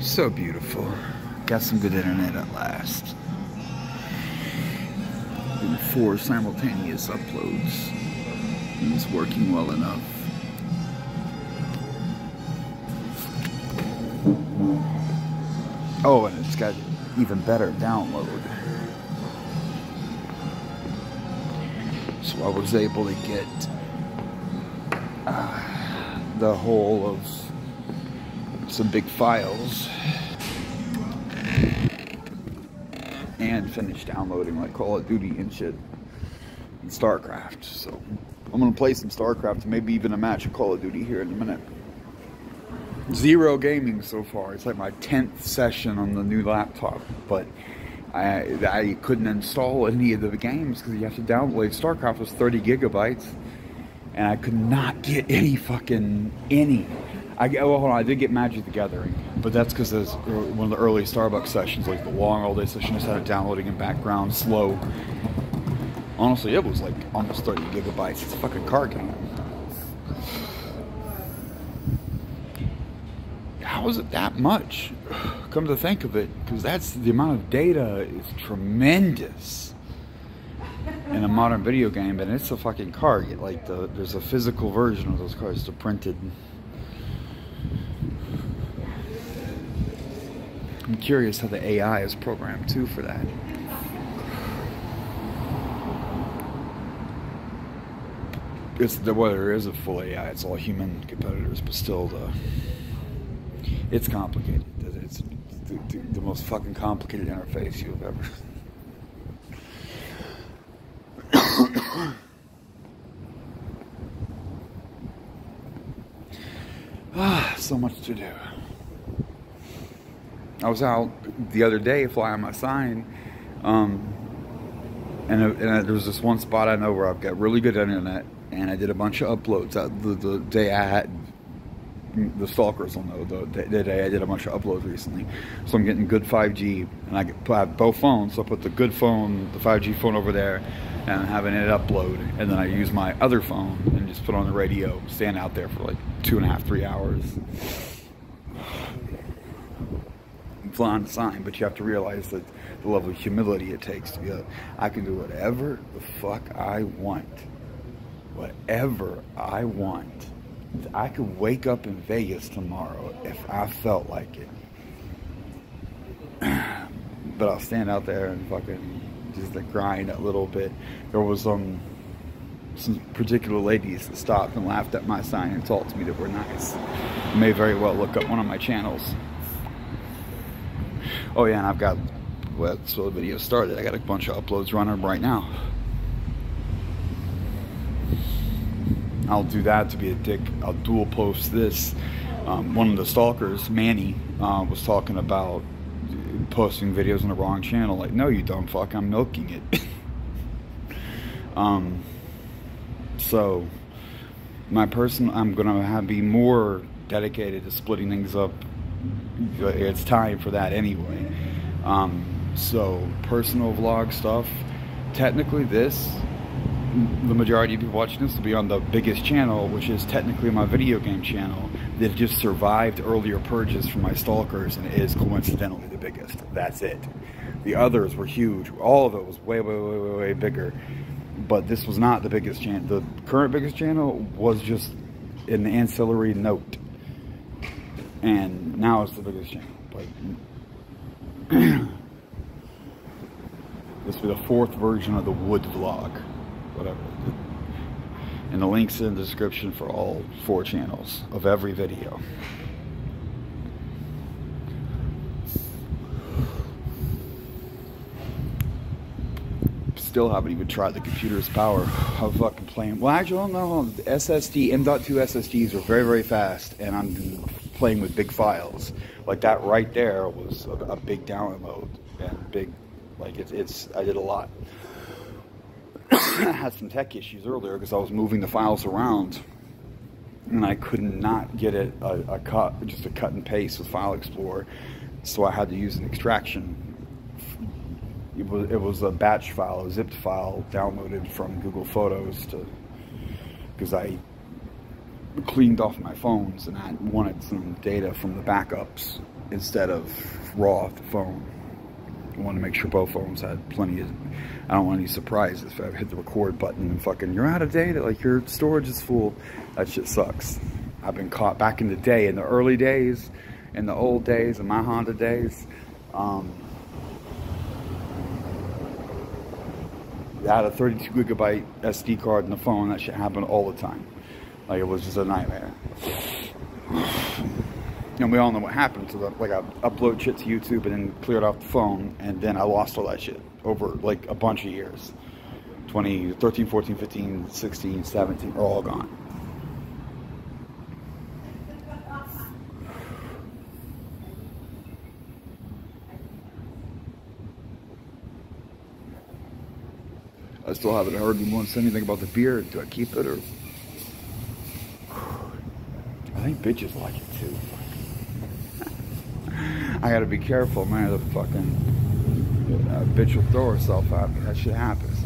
So beautiful. Got some good internet at last. Doing four simultaneous uploads. And it's working well enough. Oh, and it's got even better download. So I was able to get uh, the whole of some big files and finish downloading like Call of Duty and shit and StarCraft. So I'm gonna play some StarCraft maybe even a match of Call of Duty here in a minute. Zero gaming so far. It's like my 10th session on the new laptop, but I, I couldn't install any of the games because you have to download. StarCraft was 30 gigabytes, and I could not get any fucking any. I well, hold on. I did get Magic the Gathering, but that's because was one of the early Starbucks sessions, like the long all day session. Just had it downloading in background, slow. Honestly, it was like almost 30 gigabytes. It's a fucking card game. How is it that much? Come to think of it, because that's the amount of data is tremendous in a modern video game, and it's a fucking card. Like the there's a physical version of those cards, the printed. I'm curious how the AI is programmed too for that. It's the well, there is a full AI. It's all human competitors, but still the it's complicated. It's the, the, the most fucking complicated interface you've ever. ah, so much to do. I was out the other day flying my sign, um, and, and there was this one spot I know where I've got really good internet, and I did a bunch of uploads the, the day I had the stalkers will know the, the, day I did a bunch of uploads recently. So I'm getting good 5G, and I, get, I have both phones. So I put the good phone, the 5G phone over there, and I'm having it upload. And then I use my other phone and just put on the radio, stand out there for like two and a half, three hours. Flying sign, but you have to realize that the level of humility it takes to be like, I can do whatever the fuck I want. Whatever I want I could wake up in Vegas tomorrow if I felt like it. but I'll stand out there and fucking just like grind a little bit. There was um some particular ladies that stopped and laughed at my sign and talked to me that were nice. You may very well look up one of my channels. Oh yeah, and I've got well, that's the video started. I got a bunch of uploads running right now. I'll do that to be a dick. I'll dual post this. Um, one of the stalkers, Manny, uh, was talking about posting videos on the wrong channel. Like, no, you dumb fuck, I'm milking it. um, so, my person, I'm gonna have be more dedicated to splitting things up. It's time for that anyway. Um, so, personal vlog stuff. Technically, this the majority of people watching this will be on the biggest channel, which is technically my video game channel. They've just survived earlier purges from my stalkers and is coincidentally the biggest. That's it. The others were huge. All of it was way, way, way, way, way bigger. But this was not the biggest channel. The current biggest channel was just an ancillary note. And now it's the biggest channel. This will be the fourth version of the wood vlog whatever. And the link's in the description for all four channels of every video. Still haven't even tried the computer's power. How fucking playing. Well, actually, I don't know. The SSD, M.2 SSDs are very, very fast, and I'm playing with big files. Like that right there was a, a big download and big, like it's, it's, I did a lot. I had some tech issues earlier because I was moving the files around and I could not get it a, a, cut, just a cut and paste with File Explorer. So I had to use an extraction. It was, it was a batch file, a zipped file downloaded from Google Photos to because I cleaned off my phones and I wanted some data from the backups instead of raw off the phone. I wanted to make sure both phones had plenty of. I don't want any surprises if I hit the record button and fucking you're out of data, like your storage is full. That shit sucks. I've been caught back in the day, in the early days, in the old days, in my Honda days. Um, I had a 32 gigabyte SD card in the phone. That shit happened all the time. Like it was just a nightmare. And we all know what happened to the like I upload shit to YouTube and then cleared off the phone and then I lost all that shit over like a bunch of years. 2013, 14, 15, 16, 17 are all gone. I still haven't heard anyone say anything about the beard. Do I keep it or? I think bitches like it too. I gotta be careful, man. The fucking uh, bitch will throw herself at me. That shit happens.